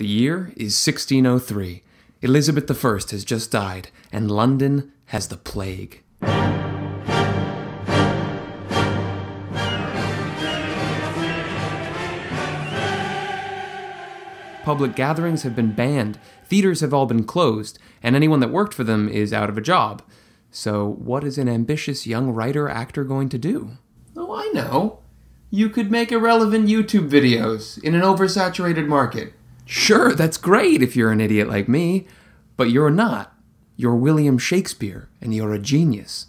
The year is 1603. Elizabeth I has just died, and London has the plague. Public gatherings have been banned, theaters have all been closed, and anyone that worked for them is out of a job. So, what is an ambitious young writer actor going to do? Oh, I know. You could make irrelevant YouTube videos in an oversaturated market. Sure, that's great if you're an idiot like me, but you're not. You're William Shakespeare, and you're a genius.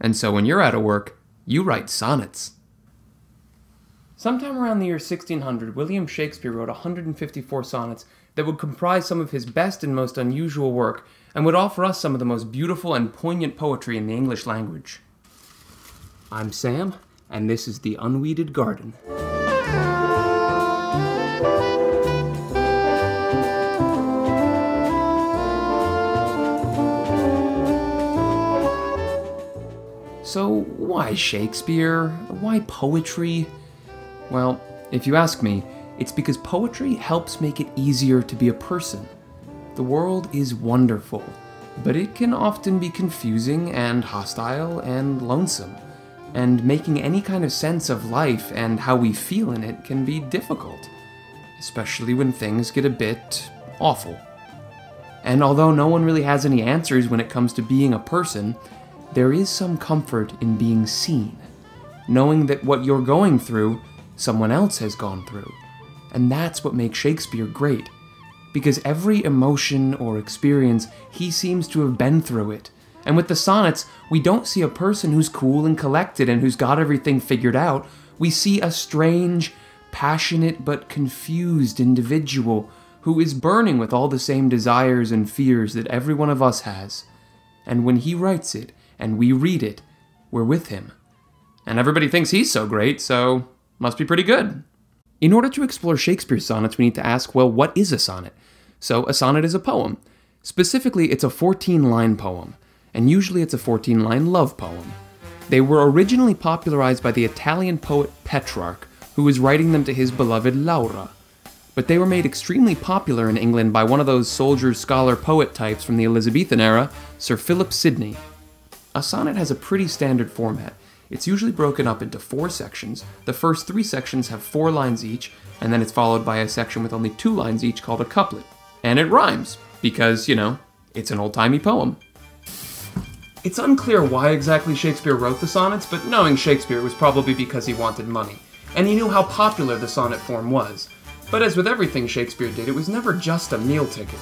And so when you're out of work, you write sonnets. Sometime around the year 1600, William Shakespeare wrote 154 sonnets that would comprise some of his best and most unusual work, and would offer us some of the most beautiful and poignant poetry in the English language. I'm Sam, and this is The Unweeded Garden. So, why Shakespeare? Why poetry? Well, if you ask me, it's because poetry helps make it easier to be a person. The world is wonderful, but it can often be confusing and hostile and lonesome. And making any kind of sense of life and how we feel in it can be difficult, especially when things get a bit awful. And although no one really has any answers when it comes to being a person, there is some comfort in being seen, knowing that what you're going through, someone else has gone through. And that's what makes Shakespeare great, because every emotion or experience, he seems to have been through it. And with the sonnets, we don't see a person who's cool and collected and who's got everything figured out. We see a strange, passionate, but confused individual who is burning with all the same desires and fears that every one of us has. And when he writes it, and we read it, we're with him. And everybody thinks he's so great, so must be pretty good. In order to explore Shakespeare's sonnets, we need to ask well, what is a sonnet? So, a sonnet is a poem. Specifically, it's a 14 line poem, and usually it's a 14 line love poem. They were originally popularized by the Italian poet Petrarch, who was writing them to his beloved Laura. But they were made extremely popular in England by one of those soldier scholar poet types from the Elizabethan era, Sir Philip Sidney. A sonnet has a pretty standard format. It's usually broken up into four sections. The first three sections have four lines each, and then it's followed by a section with only two lines each called a couplet. And it rhymes, because, you know, it's an old timey poem. It's unclear why exactly Shakespeare wrote the sonnets, but knowing Shakespeare was probably because he wanted money, and he knew how popular the sonnet form was. But as with everything Shakespeare did, it was never just a meal ticket.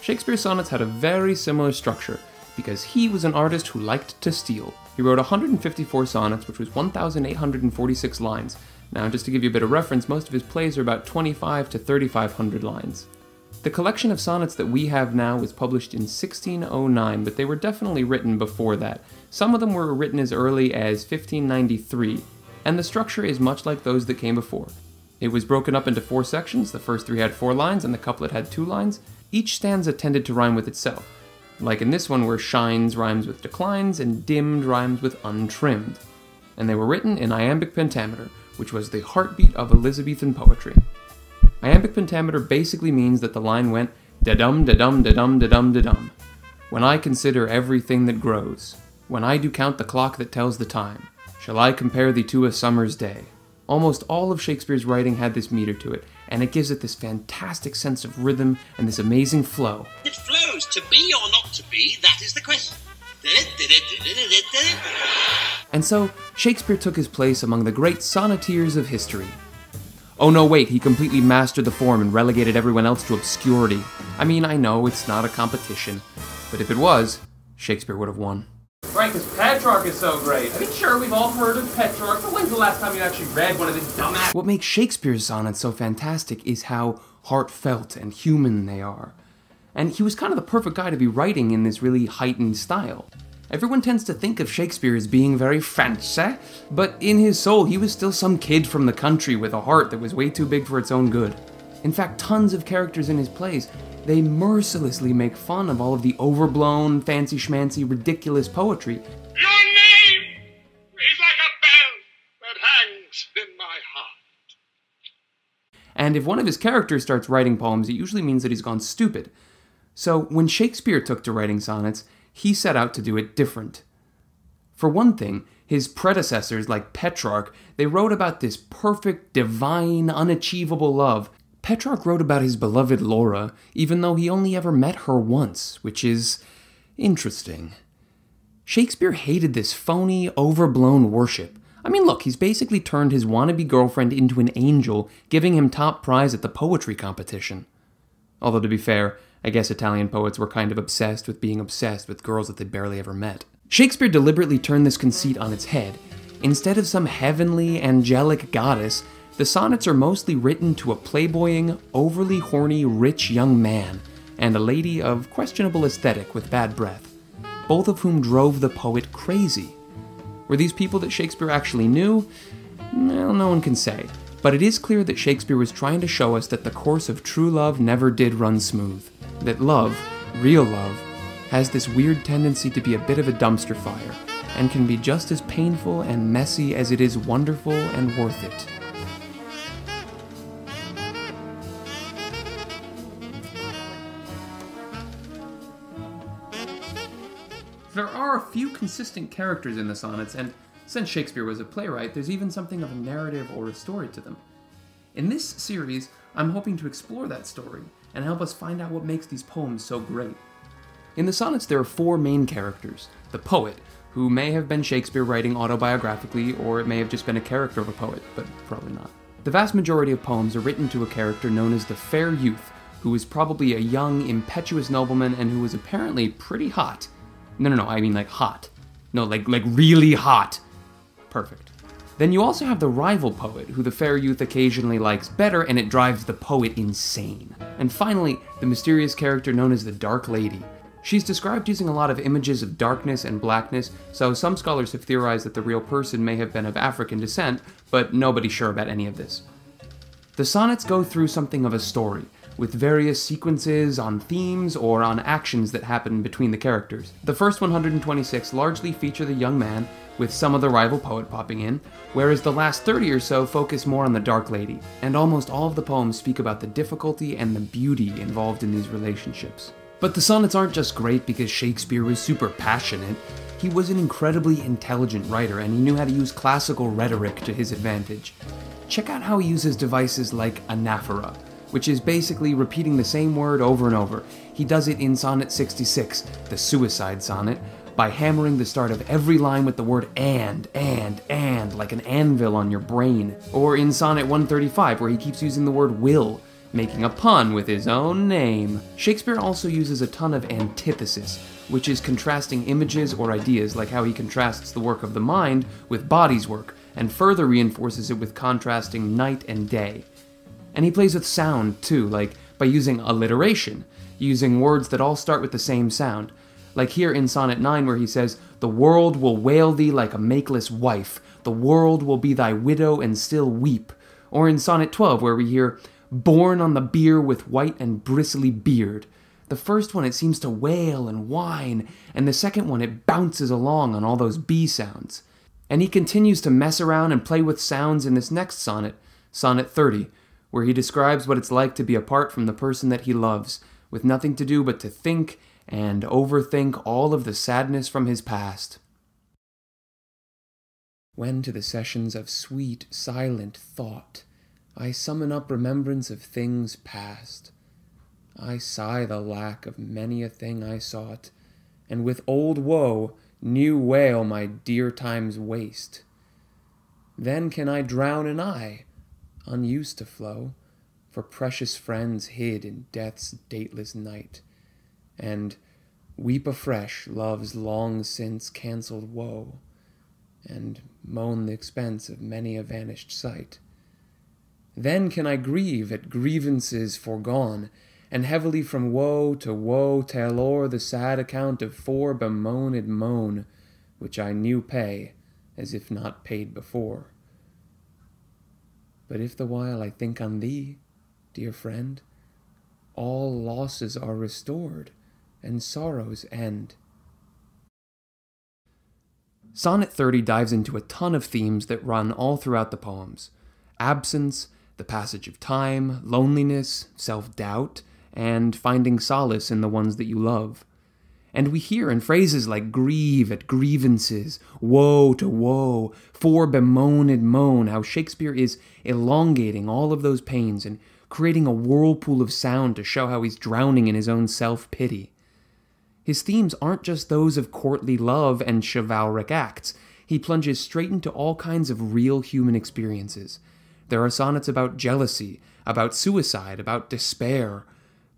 Shakespeare's sonnets had a very similar structure, because he was an artist who liked to steal. He wrote 154 sonnets, which was 1,846 lines. Now, just to give you a bit of reference, most of his plays are about 25 to 3,500 lines. The collection of sonnets that we have now was published in 1609, but they were definitely written before that. Some of them were written as early as 1593, and the structure is much like those that came before. It was broken up into four sections, the first three had four lines, and the couplet had two lines. Each stanza tended to rhyme with itself like in this one where shines rhymes with declines and dimmed rhymes with untrimmed. And they were written in iambic pentameter, which was the heartbeat of Elizabethan poetry. Iambic pentameter basically means that the line went da dum da dum da dum da dum da dum. When I consider everything that grows, when I do count the clock that tells the time, shall I compare thee to a summer's day? Almost all of Shakespeare's writing had this meter to it, and it gives it this fantastic sense of rhythm and this amazing flow. It flows to be or not to be, that is the question. And so, Shakespeare took his place among the great sonneteers of history. Oh no, wait, he completely mastered the form and relegated everyone else to obscurity. I mean, I know it's not a competition, but if it was, Shakespeare would have won. Right, because Petrarch is so great. I mean, sure, we've all heard of Petrarch, but when's the last time you actually read one of his dumbass? What makes Shakespeare's sonnets so fantastic is how heartfelt and human they are. And he was kind of the perfect guy to be writing in this really heightened style. Everyone tends to think of Shakespeare as being very fancy, but in his soul, he was still some kid from the country with a heart that was way too big for its own good. In fact, tons of characters in his plays they mercilessly make fun of all of the overblown, fancy schmancy, ridiculous poetry. Your name is like a bell that hangs in my heart. And if one of his characters starts writing poems, it usually means that he's gone stupid. So when Shakespeare took to writing sonnets, he set out to do it different. For one thing, his predecessors, like Petrarch, they wrote about this perfect, divine, unachievable love. Petrarch wrote about his beloved Laura, even though he only ever met her once, which is interesting. Shakespeare hated this phony, overblown worship. I mean, look, he's basically turned his wannabe girlfriend into an angel, giving him top prize at the poetry competition. Although, to be fair, I guess Italian poets were kind of obsessed with being obsessed with girls that they barely ever met. Shakespeare deliberately turned this conceit on its head. Instead of some heavenly, angelic goddess, the sonnets are mostly written to a playboying, overly horny, rich young man, and a lady of questionable aesthetic with bad breath, both of whom drove the poet crazy. Were these people that Shakespeare actually knew? Well, no one can say. But it is clear that Shakespeare was trying to show us that the course of true love never did run smooth. That love, real love, has this weird tendency to be a bit of a dumpster fire, and can be just as painful and messy as it is wonderful and worth it. There are a few consistent characters in the sonnets, and since Shakespeare was a playwright, there's even something of a narrative or a story to them. In this series, I'm hoping to explore that story and help us find out what makes these poems so great. In the sonnets, there are four main characters the poet, who may have been Shakespeare writing autobiographically, or it may have just been a character of a poet, but probably not. The vast majority of poems are written to a character known as the fair youth, who is probably a young, impetuous nobleman and who is apparently pretty hot. No, no, no, I mean like hot. No, like like really hot. Perfect. Then you also have the rival poet, who the fair youth occasionally likes better, and it drives the poet insane. And finally, the mysterious character known as the Dark Lady, She's described using a lot of images of darkness and blackness, so some scholars have theorized that the real person may have been of African descent, but nobody's sure about any of this. The sonnets go through something of a story, with various sequences on themes or on actions that happen between the characters. The first 126 largely feature the young man, with some of the rival poet popping in, whereas the last 30 or so focus more on the Dark Lady, and almost all of the poems speak about the difficulty and the beauty involved in these relationships. But the sonnets aren't just great because Shakespeare was super passionate. He was an incredibly intelligent writer and he knew how to use classical rhetoric to his advantage. Check out how he uses devices like anaphora, which is basically repeating the same word over and over. He does it in Sonnet 66, the suicide sonnet, by hammering the start of every line with the word and, and, and, like an anvil on your brain. Or in Sonnet 135, where he keeps using the word will, making a pun with his own name. Shakespeare also uses a ton of antithesis, which is contrasting images or ideas, like how he contrasts the work of the mind with body's work, and further reinforces it with contrasting night and day. And he plays with sound too, like by using alliteration, using words that all start with the same sound. Like here in Sonnet 9, where he says, The world will wail thee like a makeless wife, the world will be thy widow and still weep. Or in Sonnet 12, where we hear, born on the bier with white and bristly beard. The first one, it seems to wail and whine, and the second one, it bounces along on all those B sounds. And he continues to mess around and play with sounds in this next sonnet, Sonnet 30, where he describes what it's like to be apart from the person that he loves, with nothing to do but to think and overthink all of the sadness from his past. When to the sessions of sweet, silent thought, I summon up remembrance of things past. I sigh the lack of many a thing I sought, and with old woe new wail my dear time's waste. Then can I drown an eye, unused to flow, for precious friends hid in death's dateless night, and weep afresh love's long since cancelled woe, and moan the expense of many a vanished sight. Then can I grieve at grievances foregone, and heavily from woe to woe tell o'er the sad account of fore bemoaned moan, which I new pay, as if not paid before. But if the while I think on thee, dear friend, all losses are restored, and sorrows end. Sonnet 30 dives into a ton of themes that run all throughout the poems absence, the passage of time, loneliness, self doubt, and finding solace in the ones that you love. And we hear in phrases like grieve at grievances, woe to woe, fore bemoaned moan, how Shakespeare is elongating all of those pains and creating a whirlpool of sound to show how he's drowning in his own self pity. His themes aren't just those of courtly love and chivalric acts, he plunges straight into all kinds of real human experiences. There are sonnets about jealousy, about suicide, about despair,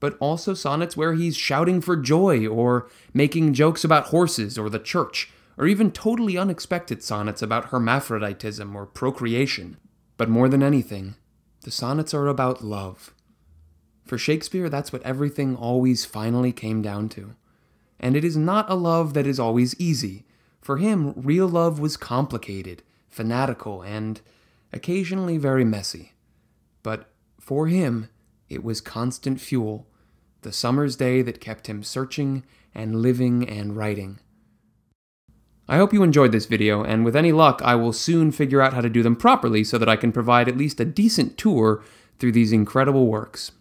but also sonnets where he's shouting for joy or making jokes about horses or the church, or even totally unexpected sonnets about hermaphroditism or procreation. But more than anything, the sonnets are about love. For Shakespeare, that's what everything always finally came down to. And it is not a love that is always easy. For him, real love was complicated, fanatical, and occasionally very messy. But for him, it was constant fuel, the summer's day that kept him searching and living and writing. I hope you enjoyed this video, and with any luck, I will soon figure out how to do them properly so that I can provide at least a decent tour through these incredible works.